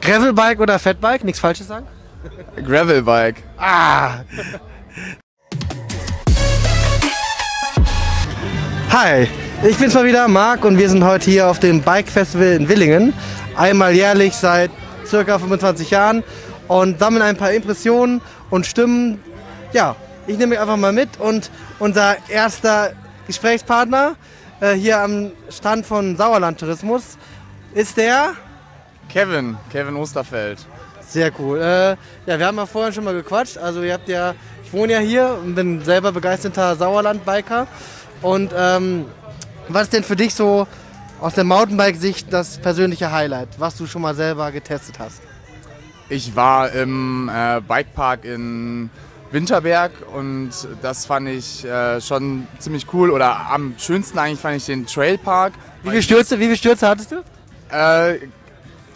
Gravelbike oder Fatbike? Nichts Falsches sagen? Gravelbike. Ah! Hi, ich bin's mal wieder, Marc, und wir sind heute hier auf dem Bike Festival in Willingen. Einmal jährlich seit circa 25 Jahren und sammeln ein paar Impressionen und Stimmen. Ja, ich nehme mich einfach mal mit und unser erster Gesprächspartner äh, hier am Stand von Sauerland Tourismus ist der. Kevin, Kevin Osterfeld. Sehr cool. Äh, ja, wir haben ja vorhin schon mal gequatscht. Also ihr habt ja, ich wohne ja hier und bin selber begeisterter Sauerland-Biker. Und ähm, was ist denn für dich so aus der Mountainbike-Sicht das persönliche Highlight, was du schon mal selber getestet hast? Ich war im äh, Bikepark in Winterberg und das fand ich äh, schon ziemlich cool. Oder am schönsten eigentlich fand ich den Trailpark. Wie viele Stürze, wie viele Stürze hattest du? Äh,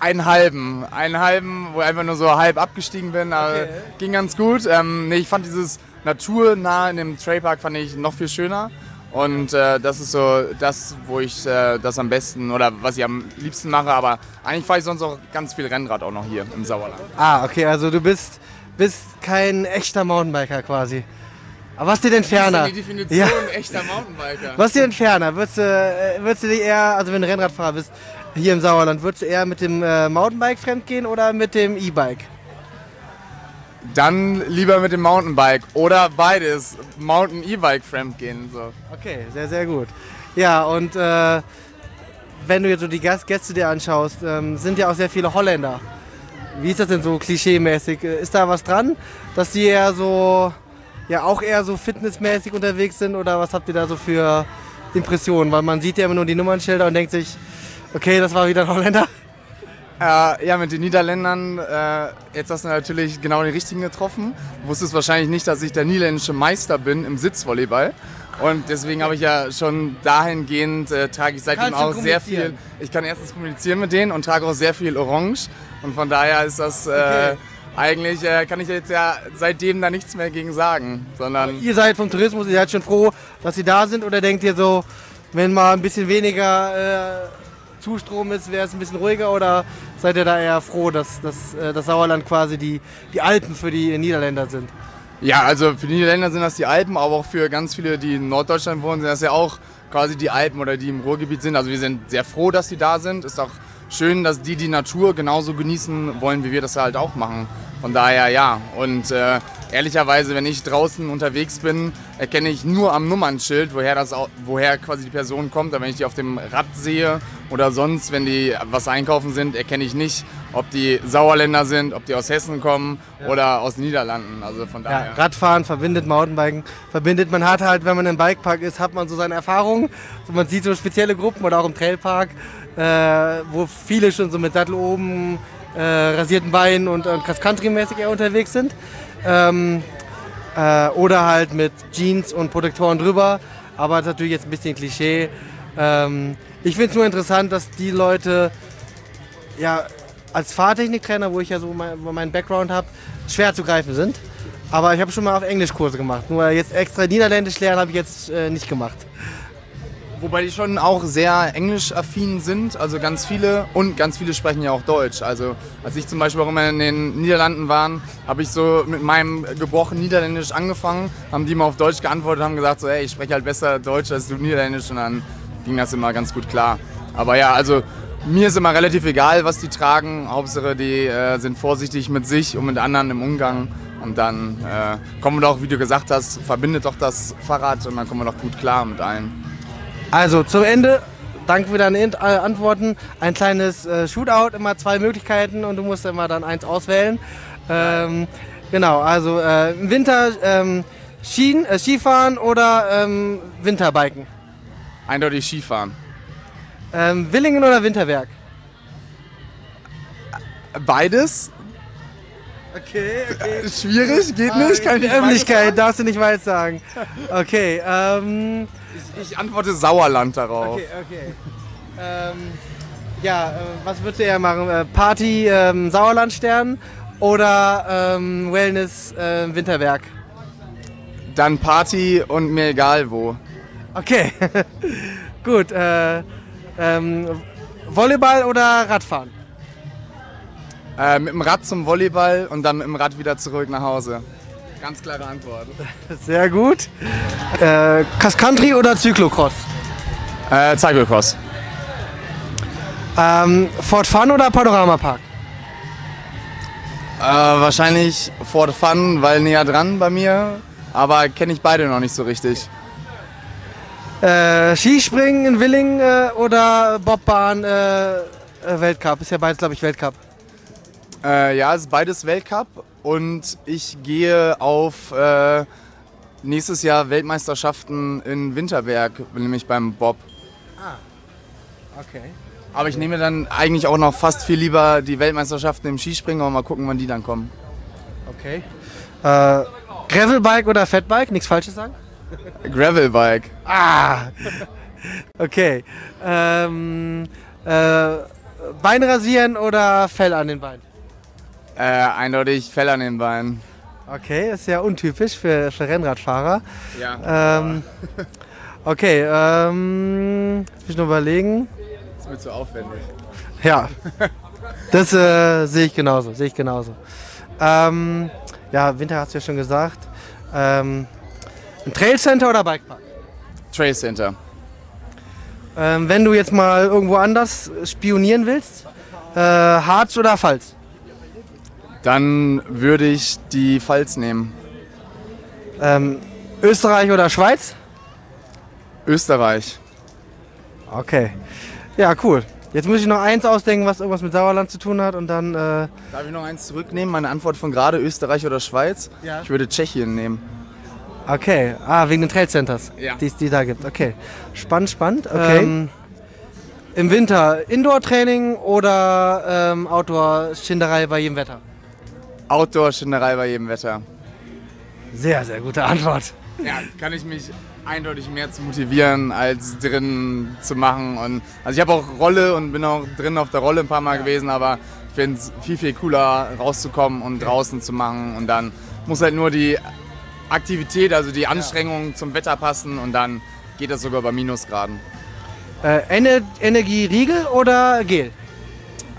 einen halben. Einen halben, wo ich einfach nur so halb abgestiegen bin. Aber Okay. Ging ganz gut. Ähm, nee, ich fand dieses naturnah in dem Trailpark fand ich noch viel schöner. Und äh, das ist so das, wo ich äh, das am besten oder was ich am liebsten mache. Aber eigentlich fahre ich sonst auch ganz viel Rennrad auch noch hier im Sauerland. Ah, okay, also du bist, bist kein echter Mountainbiker quasi. Aber was ist dir denn ferner? Definition Ja. echter Mountainbiker? Was ist dir denn ferner? Würdest du, äh, würdest du dich eher, also wenn du Rennradfahrer bist, hier im Sauerland, würdest du eher mit dem äh, Mountainbike fremdgehen oder mit dem E-Bike? Dann lieber mit dem Mountainbike oder beides. Mountain E-Bike fremd gehen. So. Okay, sehr, sehr gut. Ja, und äh, wenn du jetzt so die Gäste dir anschaust, ähm, sind ja auch sehr viele Holländer. Wie ist das denn so klischeemäßig? Äh, Ist da was dran, dass die eher so, ja auch eher so fitnessmäßig unterwegs sind oder was habt ihr da so für Impressionen? Weil man sieht ja immer nur die Nummernschilder und denkt sich, okay, das war wieder ein Holländer. Äh, ja, mit den Niederländern, äh, jetzt hast du natürlich genau den richtigen getroffen. Du wusstest wahrscheinlich nicht, dass ich der niederländische Meister bin im Sitzvolleyball. Und deswegen habe ich ja schon dahingehend, äh, trage ich seitdem auch sehr viel, ich kann erstens kommunizieren mit denen und trage auch sehr viel Orange. Und von daher ist das, äh, Okay. eigentlich äh, kann ich jetzt ja seitdem da nichts mehr gegen sagen. Sondern Ihr seid vom Tourismus, ihr seid schon froh, dass sie da sind oder denkt ihr so, wenn mal ein bisschen weniger äh, Zustrom ist, wäre es ein bisschen ruhiger oder seid ihr da eher froh, dass, dass äh, das Sauerland quasi die, die Alpen für die Niederländer sind? Ja, also für die Niederländer sind das die Alpen, aber auch für ganz viele, die in Norddeutschland wohnen, sind das ja auch quasi die Alpen oder die im Ruhrgebiet sind. Also wir sind sehr froh, dass sie da sind. Ist auch schön, dass die die Natur genauso genießen wollen, wie wir das halt auch machen. Von daher ja. Und äh, ehrlicherweise, wenn ich draußen unterwegs bin, erkenne ich nur am Nummernschild, woher, das, woher quasi die Person kommt. Aber wenn ich die auf dem Rad sehe oder sonst, wenn die was einkaufen sind, erkenne ich nicht, ob die Sauerländer sind, ob die aus Hessen kommen oder aus den Niederlanden. Also von Ja, daher. Radfahren verbindet Mountainbiken, verbindet. Man hat halt, wenn man im Bikepark ist, hat man so seine Erfahrungen. So, man sieht so spezielle Gruppen oder auch im Trailpark, äh, wo viele schon so mit Sattel oben, äh, rasierten Beinen und, und Cross-Country-mäßig eher unterwegs sind. Ähm, äh, oder halt mit Jeans und Protektoren drüber. Aber das ist natürlich jetzt ein bisschen Klischee. Ähm, ich finde es nur interessant, dass die Leute ja, als Fahrtechniktrainer, wo ich ja so mein, meinen Background habe, schwer zu greifen sind. Aber ich habe schon mal auf Englischkurse gemacht. Nur jetzt extra Niederländisch lernen habe ich jetzt äh, nicht gemacht. Wobei die schon auch sehr englisch-affin sind, also ganz viele und ganz viele sprechen ja auch Deutsch. Also als ich zum Beispiel auch immer in den Niederlanden war, habe ich so mit meinem gebrochenen Niederländisch angefangen, haben die mal auf Deutsch geantwortet, haben gesagt so, ey, ich spreche halt besser Deutsch als du Niederländisch und dann ging das immer ganz gut klar. Aber ja, also mir ist immer relativ egal, was die tragen. Hauptsache, die äh, sind vorsichtig mit sich und mit anderen im Umgang. Und dann äh, kommen wir doch, wie du gesagt hast, verbindet doch das Fahrrad und dann kommen wir doch gut klar mit allen. Also zum Ende, danke für deine äh, Antworten. Ein kleines äh, Shootout, immer zwei Möglichkeiten und du musst immer dann eins auswählen. Ähm, genau, also äh, im Winter ähm, Skien, äh, Skifahren oder ähm, Winterbiken. Eindeutig Skifahren. Ähm, Willingen oder Winterberg? Beides? Okay, okay. Schwierig, geht nicht, Die nicht Öffentlichkeit darfst du nicht weit sagen. Okay, ähm, weiter- Ich antworte Sauerland darauf. okay, okay. Ähm, ja, äh, was würdest du eher machen? Äh, Party ähm, Sauerlandstern oder ähm, Wellness äh, Winterberg? Dann Party und mir egal wo. Okay, gut. Äh, ähm, Volleyball oder Radfahren? Äh, mit dem Rad zum Volleyball und dann mit dem Rad wieder zurück nach Hause. Ganz klare Antwort. Sehr gut. Äh, Cross Country oder Cyclocross? Äh, Cyclocross. Ähm, Ford Fun oder Panorama Park? Äh, wahrscheinlich Ford Fun, weil näher dran bei mir. Aber kenne ich beide noch nicht so richtig. Äh, Skispringen in Willingen äh, oder Bobbahn äh, äh, Weltcup? Ist ja beides, glaube ich, Weltcup. Äh, ja, es ist beides Weltcup und ich gehe auf äh, nächstes Jahr Weltmeisterschaften in Winterberg, nämlich beim Bob. Okay. Aber ich nehme dann eigentlich auch noch fast viel lieber die Weltmeisterschaften im Skispringen, aber mal gucken, wann die dann kommen. Okay. Äh, Gravelbike oder Fatbike? Nichts Falsches sagen? Gravelbike. Ah! Okay. Ähm, äh, Bein rasieren oder Fell an den Beinen? Äh, eindeutig Fell an den Beinen. Okay, ist ja untypisch für, für Rennradfahrer. Ja. Ähm, okay, ähm, muss ich nur überlegen. Das ist mir zu aufwendig. Ja, das äh, sehe ich genauso, sehe ich genauso. Ähm, ja, Winter hast du ja schon gesagt. Ähm, ein Trailcenter oder Bikepark? Trail Center. Ähm, wenn du jetzt mal irgendwo anders spionieren willst, äh, Harz oder Pfalz? Dann würde ich die Pfalz nehmen. Ähm, Österreich oder Schweiz? Österreich. Okay. Ja, cool. Jetzt muss ich noch eins ausdenken, was irgendwas mit Sauerland zu tun hat und dann. Äh, Darf ich noch eins zurücknehmen? Meine Antwort von gerade, Österreich oder Schweiz? Ja. Ich würde Tschechien nehmen. okay. Ah, wegen den Trailcenters, Ja. die es die da gibt. Okay. Spannend, spannend. Okay. Ähm, Im Winter Indoor-Training oder ähm, Outdoor-Schinderei bei jedem Wetter? Outdoor-Schinderei bei jedem Wetter. Sehr, sehr gute Antwort. Ja, kann ich mich eindeutig mehr zu motivieren, als drin zu machen. Und, also ich habe auch Rolle und bin auch drin auf der Rolle ein paar Mal gewesen, aber ich finde es viel, viel cooler, rauszukommen und draußen zu machen. Und dann muss halt nur die Aktivität, also die Anstrengung zum Wetter passen und dann geht das sogar bei Minusgraden. Äh, Ener Energieriegel oder Gel?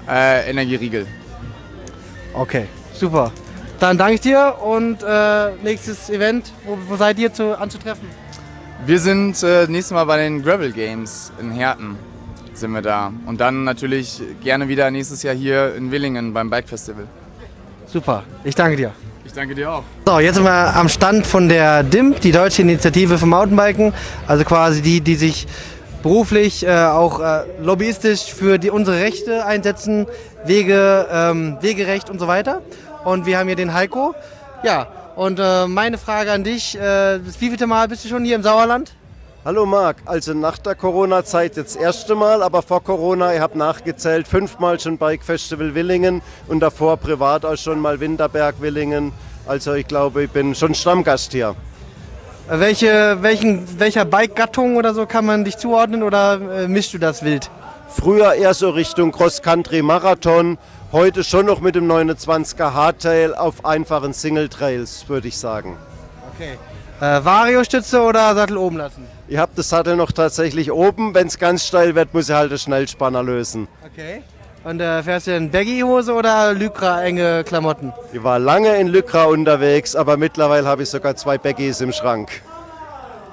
Äh, Energieriegel. Okay, super. Dann danke ich dir und äh, nächstes Event, wo, wo seid ihr zu, anzutreffen? Wir sind äh, nächstes Mal bei den Gravel Games in Herten. Sind wir da. Und dann natürlich gerne wieder nächstes Jahr hier in Willingen beim Bike Festival. Super, ich danke dir. Ich danke dir auch. So, jetzt sind wir am Stand von der DIMP, die Deutsche Initiative für Mountainbiken. Also quasi die, die sich beruflich, äh, auch äh, lobbyistisch für die, unsere Rechte einsetzen, Wege, ähm, Wegerecht und so weiter. Und wir haben hier den Heiko. Ja, und äh, meine Frage an dich, äh, das wievielte Mal bist du schon hier im Sauerland? Hallo Marc, also nach der Corona-Zeit jetzt das erste Mal, aber vor Corona, ich habe nachgezählt, fünfmal schon Bike Festival Willingen und davor privat auch schon mal Winterberg Willingen. Also ich glaube, ich bin schon Stammgast hier. Äh, Welche, welchen, welcher Bike-Gattung oder so kann man dich zuordnen oder äh, mischst du das wild? Früher eher so Richtung Cross-Country-Marathon, heute schon noch mit dem 29er Hardtail auf einfachen Single-Trails, würde ich sagen. Okay. Äh, Vario-Stütze oder Sattel oben lassen? Ich habe das Sattel noch tatsächlich oben, wenn es ganz steil wird, muss ich halt den Schnellspanner lösen. Okay. Und äh, fährst du in Baggy-Hose oder Lycra-enge Klamotten? Ich war lange in Lycra unterwegs, aber mittlerweile habe ich sogar zwei Baggies im Schrank.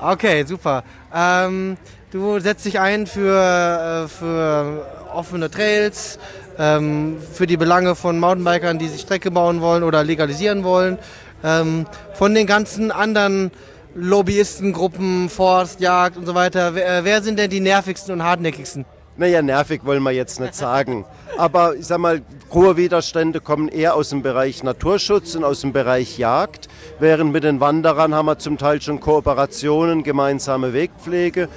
Okay, super. Ähm, du setzt dich ein für, äh, für offene Trails, ähm, für die Belange von Mountainbikern, die sich Strecke bauen wollen oder legalisieren wollen. Ähm, von den ganzen anderen Lobbyistengruppen, Forst, Jagd und so weiter. Wer, äh, wer sind denn die nervigsten und hartnäckigsten? Naja, nervig wollen wir jetzt nicht sagen. Aber ich sag mal, hohe Widerstände kommen eher aus dem Bereich Naturschutz und aus dem Bereich Jagd. Während mit den Wanderern haben wir zum Teil schon Kooperationen, gemeinsame Wegpflege.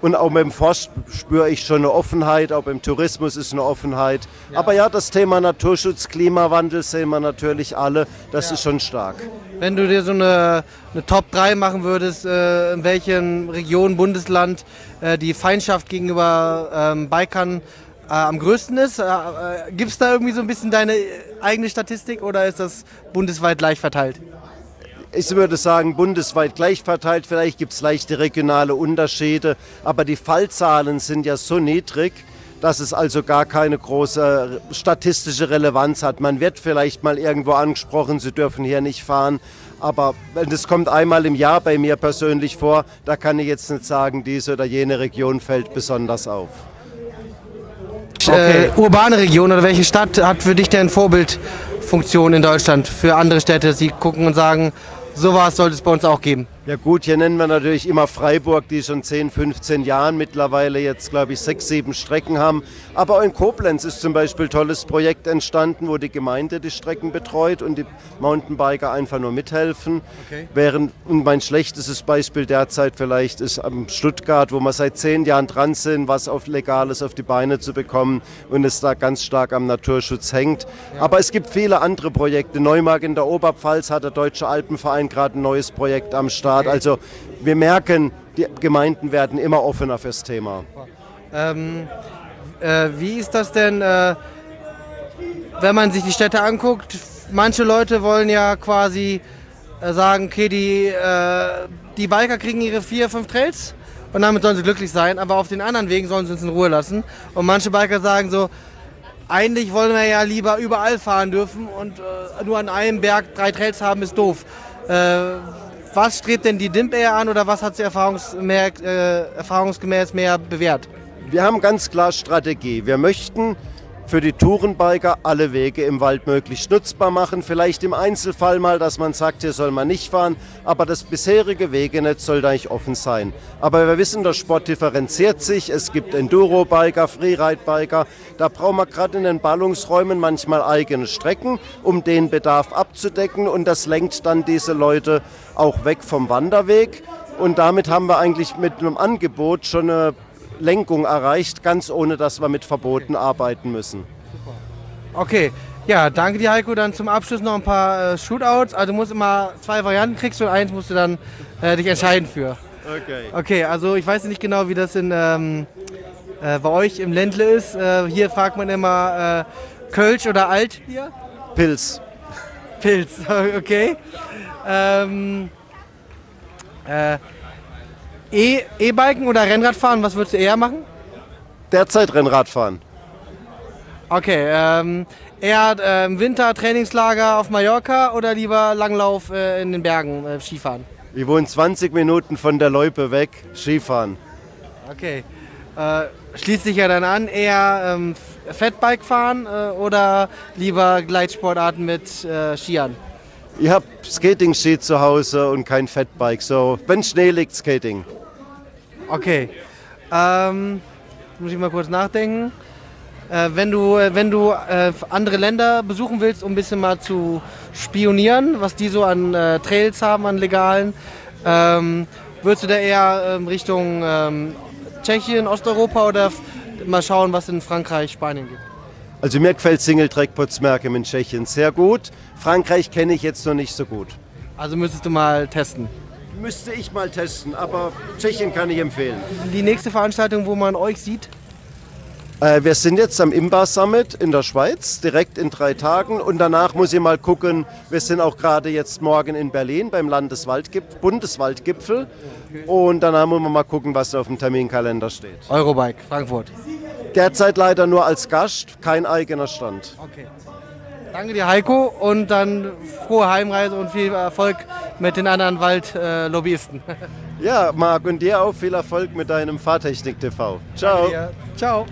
Und auch mit dem Forst spüre ich schon eine Offenheit, auch im Tourismus ist eine Offenheit. Aber ja, das Thema Naturschutz, Klimawandel sehen wir natürlich alle, das ist schon stark. Wenn du dir so eine, eine Top 3 machen würdest, äh, in welchem Region, Bundesland äh, die Feindschaft gegenüber ähm, Bikern äh, am größten ist, äh, äh, gibt es da irgendwie so ein bisschen deine eigene Statistik oder ist das bundesweit gleich verteilt? Ich würde sagen, bundesweit gleich verteilt. Vielleicht gibt es leichte regionale Unterschiede, aber die Fallzahlen sind ja so niedrig, dass es also gar keine große statistische Relevanz hat. Man wird vielleicht mal irgendwo angesprochen, Sie dürfen hier nicht fahren, aber das kommt einmal im Jahr bei mir persönlich vor, da kann ich jetzt nicht sagen, diese oder jene Region fällt besonders auf. Okay. Äh, urbane Region oder welche Stadt hat für dich denn Vorbildfunktion in Deutschland für andere Städte? Sie gucken und sagen, sowas sollte es bei uns auch geben. Ja gut, hier nennen wir natürlich immer Freiburg, die schon 10, 15 Jahren mittlerweile jetzt, glaube ich, sechs, sieben Strecken haben. Aber in Koblenz ist zum Beispiel ein tolles Projekt entstanden, wo die Gemeinde die Strecken betreut und die Mountainbiker einfach nur mithelfen. Okay. Während, und mein schlechtestes Beispiel derzeit vielleicht ist am Stuttgart, wo wir seit zehn Jahren dran sind, was auf Legales auf die Beine zu bekommen und es da ganz stark am Naturschutz hängt. Ja. Aber es gibt viele andere Projekte. Neumark in der Oberpfalz hat der Deutsche Alpenverein gerade ein neues Projekt am Start. Start. Also wir merken, die Gemeinden werden immer offener fürs Thema. Ähm, äh, wie ist das denn, äh, wenn man sich die Städte anguckt? Manche Leute wollen ja quasi äh, sagen, okay, die, äh, die Biker kriegen ihre vier, fünf Trails und damit sollen sie glücklich sein, aber auf den anderen Wegen sollen sie uns in Ruhe lassen. Und manche Biker sagen so, eigentlich wollen wir ja lieber überall fahren dürfen und äh, nur an einem Berg drei Trails haben ist doof. Was strebt denn die DIMP eher an oder was hat sie äh, erfahrungsgemäß mehr bewährt? Wir haben ganz klar Strategie. Wir möchten für die Tourenbiker alle Wege im Wald möglichst nutzbar machen. Vielleicht im Einzelfall mal, dass man sagt, hier soll man nicht fahren, aber das bisherige Wegenetz soll eigentlich offen sein. Aber wir wissen, der Sport differenziert sich. Es gibt Enduro-Biker, Freeride-Biker. Da brauchen wir gerade in den Ballungsräumen manchmal eigene Strecken, um den Bedarf abzudecken und das lenkt dann diese Leute auch weg vom Wanderweg. Und damit haben wir eigentlich mit einem Angebot schon eine Lenkung erreicht, ganz ohne dass wir mit Verboten arbeiten müssen. Okay, ja, danke dir Heiko. Dann zum Abschluss noch ein paar äh, Shootouts. Also du musst immer zwei Varianten kriegst und eins musst du dann äh, dich entscheiden für. Okay. Okay, also ich weiß nicht genau, wie das in, ähm, äh, bei euch im Ländle ist. Äh, hier fragt man immer äh, Kölsch oder Altbier? Pilz. Pilz, okay. Ähm, äh, E-Biken oder Rennradfahren, was würdest du eher machen? Derzeit Rennradfahren. Okay, ähm, eher äh, im Winter Trainingslager auf Mallorca oder lieber Langlauf äh, in den Bergen, äh, Skifahren? Ich wohne 20 Minuten von der Loipe weg, Skifahren. Okay. Äh, schließt sich ja dann an, eher ähm, Fatbike fahren äh, oder lieber Gleitsportarten mit äh, Skiern? Ich habe Skating-Ski zu Hause und kein Fatbike, so wenn Schnee liegt, Skating. Okay. Ähm, muss ich mal kurz nachdenken. Äh, wenn du, äh, wenn du äh, andere Länder besuchen willst, um ein bisschen mal zu spionieren, was die so an äh, Trails haben, an legalen, ähm, würdest du da eher ähm, Richtung ähm, Tschechien, Osteuropa oder mal schauen, was in Frankreich, Spanien gibt? Also mir gefällt Single Track Potsmerkem in Tschechien sehr gut. Frankreich kenne ich jetzt noch nicht so gut. Also müsstest du mal testen. Müsste ich mal testen, aber Tschechien kann ich empfehlen. Die nächste Veranstaltung, wo man euch sieht? Äh, wir sind jetzt am Imba Summit in der Schweiz, direkt in drei Tagen. Und danach muss ich mal gucken, wir sind auch gerade jetzt morgen in Berlin beim Bundeswaldgipfel. Und danach muss man mal gucken, was auf dem Terminkalender steht. Eurobike, Frankfurt. Derzeit leider nur als Gast, kein eigener Stand. Okay. Danke dir, Heiko, und dann frohe Heimreise und viel Erfolg mit den anderen Waldlobbyisten. ja, Marc, und dir auch viel Erfolg mit deinem Fahrtechnik TV. Ciao. Ciao.